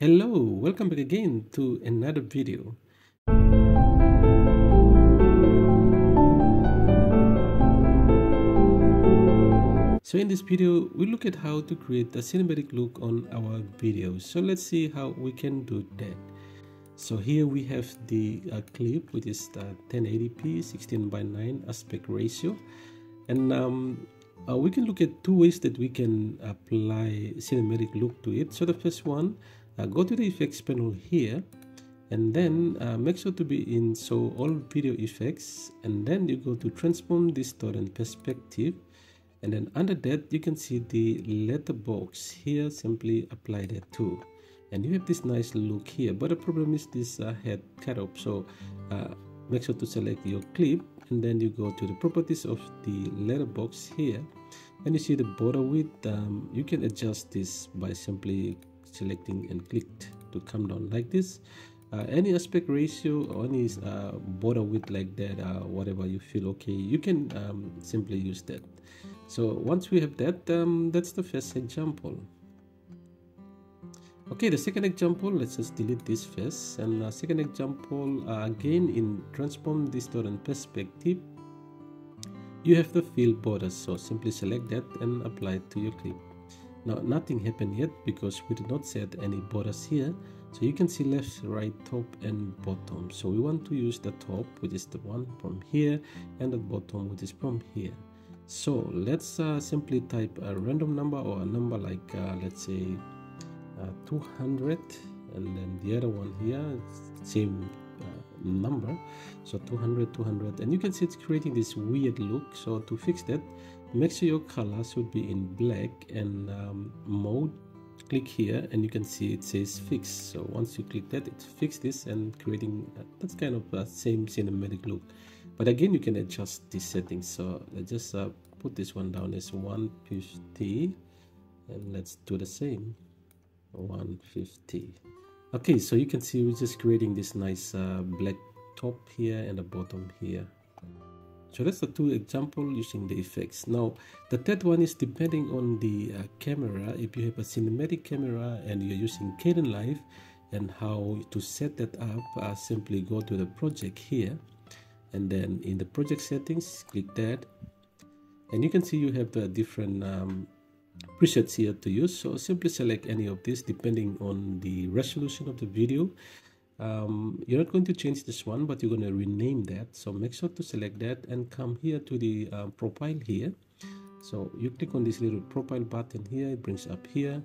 Hello, welcome back again to another video. So in this video, we look at how to create a cinematic look on our videos. So let's see how we can do that. So here we have the uh, clip, which is the 1080p 16 by 9 aspect ratio. And um, uh, we can look at two ways that we can apply cinematic look to it. So the first one, uh, go to the effects panel here and then uh, make sure to be in so all video effects and then you go to transform distort and perspective and then under that you can see the letterbox. Here simply apply that too and you have this nice look here but the problem is this uh, head cut off. So uh, make sure to select your clip and then you go to the properties of the letterbox here and you see the border width. Um, you can adjust this by simply selecting and clicked to come down like this. Uh, any aspect ratio or any uh, border width like that uh, whatever you feel okay you can um, simply use that. So once we have that um, that's the first example. Okay the second example let's just delete this first. And uh, second example uh, again in transform distort and perspective you have the fill borders so simply select that and apply it to your clip now nothing happened yet because we did not set any borders here. So you can see left right top and bottom. So we want to use the top which is the one from here and the bottom which is from here. So let's uh, simply type a random number or a number like uh, let's say uh, 200 and then the other one here same number. So 200 200 and you can see it's creating this weird look. So to fix that make sure your color should be in black and um, mode. Click here and you can see it says fix. So once you click that it fixed this and creating uh, that's kind of the same cinematic look. But again you can adjust these settings. So let's just uh, put this one down as 150 and let's do the same. 150 okay so you can see we're just creating this nice uh, black top here and the bottom here. So that's the two example using the effects. Now the third one is depending on the uh, camera. If you have a cinematic camera and you're using Kdenlive and how to set that up uh, simply go to the project here. And then in the project settings click that. And you can see you have the different um, presets here to use so simply select any of these depending on the resolution of the video. Um, you're not going to change this one but you're going to rename that. So make sure to select that and come here to the uh, profile here. So you click on this little profile button here. It brings up here.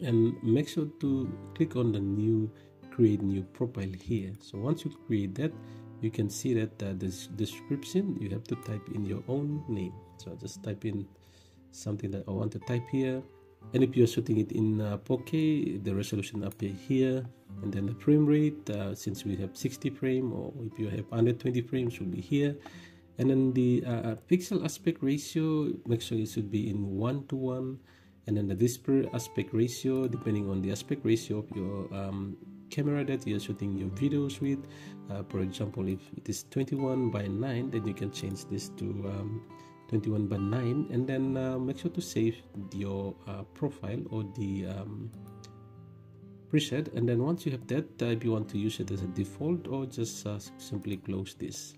And make sure to click on the new create new profile here. So once you create that you can see that uh, this description you have to type in your own name. So just type in something that I want to type here. And if you're shooting it in uh, 4K the resolution appear here. And then the frame rate uh, since we have 60 frame or if you have 120 frames should be here. And then the uh, uh, pixel aspect ratio make sure it should be in one to one. And then the display aspect ratio depending on the aspect ratio of your um, camera that you're shooting your videos with. Uh, for example if it is 21 by 9 then you can change this to um, 21 by 9 and then uh, make sure to save your uh, profile or the um, preset and then once you have that if you want to use it as a default or just uh, simply close this.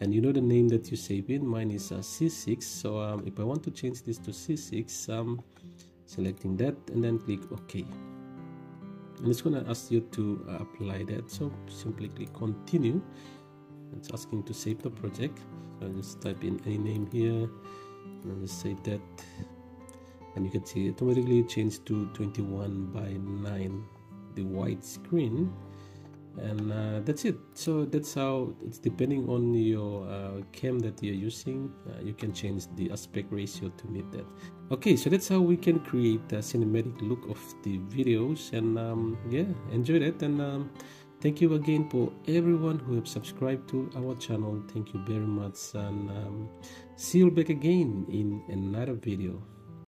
And you know the name that you save in? Mine is uh, c6 so um, if i want to change this to c6 um, selecting that and then click ok. And it's going to ask you to uh, apply that so simply click continue it's asking to save the project. So I just type in any name here. And i just save that. And you can see it automatically changed to 21 by 9 the white screen. And uh, that's it. So that's how it's depending on your uh, cam that you're using uh, you can change the aspect ratio to meet that. Okay so that's how we can create a cinematic look of the videos. And um, yeah enjoy that. And um, thank you again for everyone who have subscribed to our channel. Thank you very much and um, see you back again in another video